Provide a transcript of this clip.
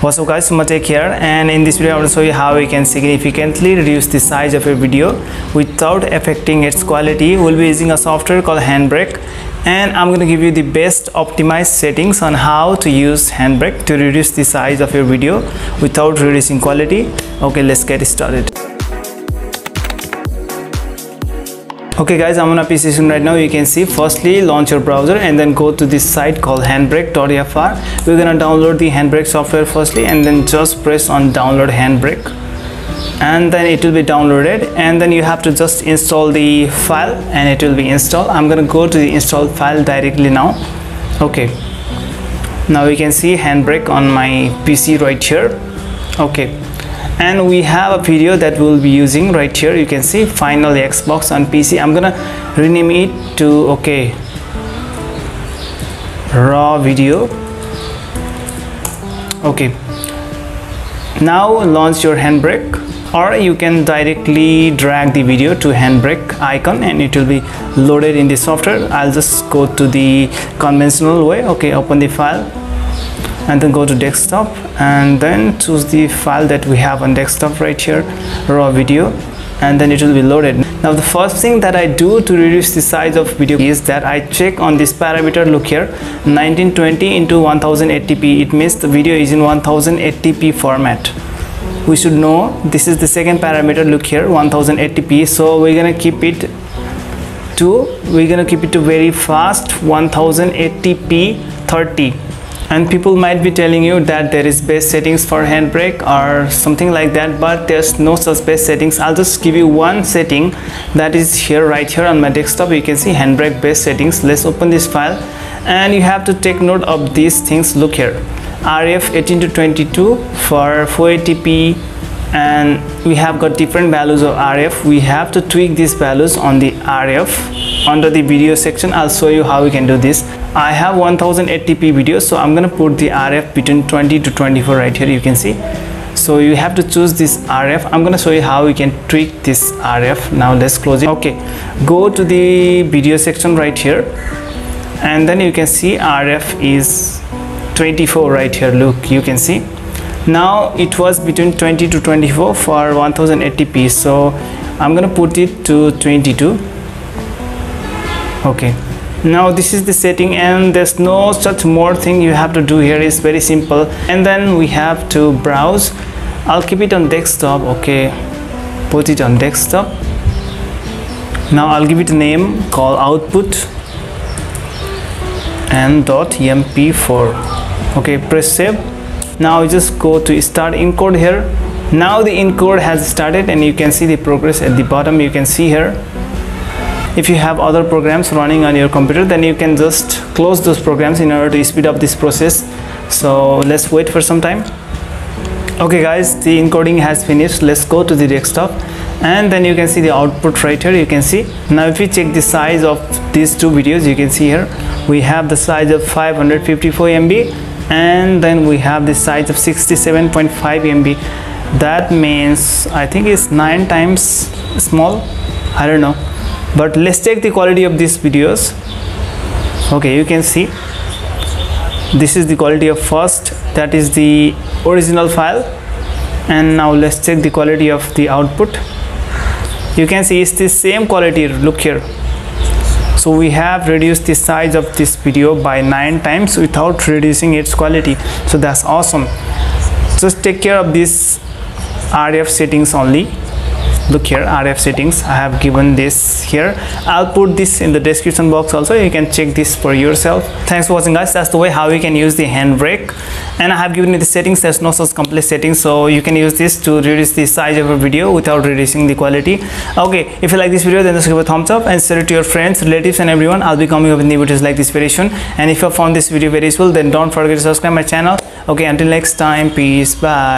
what's up guys? Take here and in this video i will show you how we can significantly reduce the size of your video without affecting its quality. We'll be using a software called handbrake and i'm going to give you the best optimized settings on how to use handbrake to reduce the size of your video without reducing quality. Okay let's get started okay guys i'm on a pc screen right now. You can see firstly launch your browser and then go to this site called handbrake.fr we're gonna download the handbrake software firstly and then just press on download handbrake. And then it will be downloaded and then you have to just install the file and it will be installed. I'm gonna go to the installed file directly now. Okay. Now you can see handbrake on my pc right here. Okay and we have a video that we'll be using right here. You can see final xbox on pc i'm gonna rename it to okay raw video. Okay. Now launch your handbrake or you can directly drag the video to handbrake icon and it will be loaded in the software. I'll just go to the conventional way. Okay open the file and then go to desktop. And then choose the file that we have on desktop right here raw video and then it will be loaded. Now the first thing that I do to reduce the size of video is that I check on this parameter. Look here 1920 into 1080p it means the video is in 1080p format. We should know this is the second parameter. Look here 1080p so we're gonna keep it to we're gonna keep it to very fast 1080p 30 and people might be telling you that there is base settings for handbrake or something like that but there's no such base settings. I'll just give you one setting that is here right here on my desktop. You can see handbrake base settings. Let's open this file. And you have to take note of these things. Look here. Rf 18 to 22 for 480p and we have got different values of rf we have to tweak these values on the rf under the video section i'll show you how we can do this. I have 1080p video so i'm gonna put the rf between 20 to 24 right here you can see. So you have to choose this rf i'm gonna show you how we can tweak this rf now let's close it. Okay go to the video section right here and then you can see rf is 24 right here look you can see. Now it was between 20 to 24 for 1080p so i'm gonna put it to 22 okay. Now this is the setting and there's no such more thing you have to do here. It's very simple. And then we have to browse. I'll keep it on desktop okay? Put it on desktop. Now i'll give it a name call output and dot .mp4 okay press save. Now just go to start encode here. Now the encode has started and you can see the progress at the bottom. You can see here if you have other programs running on your computer then you can just close those programs in order to speed up this process. So let's wait for some time. Okay guys the encoding has finished. Let's go to the desktop. And then you can see the output right here. You can see. Now if you check the size of these two videos you can see here. We have the size of 554 MB and then we have the size of 67.5 MB that means I think it's nine times small. I don't know but let's check the quality of these videos. Okay you can see. This is the quality of first. That is the original file. And now let's check the quality of the output. You can see it's the same quality. Look here. So we have reduced the size of this video by nine times without reducing its quality. So that's awesome. Just take care of these rf settings only look here rf settings. I have given this here. I'll put this in the description box also. You can check this for yourself. Thanks for watching guys. That's the way how you can use the handbrake. And i have given you the settings. There's no such complete settings so you can use this to reduce the size of a video without reducing the quality. Okay if you like this video then just give a thumbs up and share it to your friends relatives and everyone. I'll be coming up with new videos like this very soon. And if you found this video very useful then don't forget to subscribe my channel. Okay until next time peace. Bye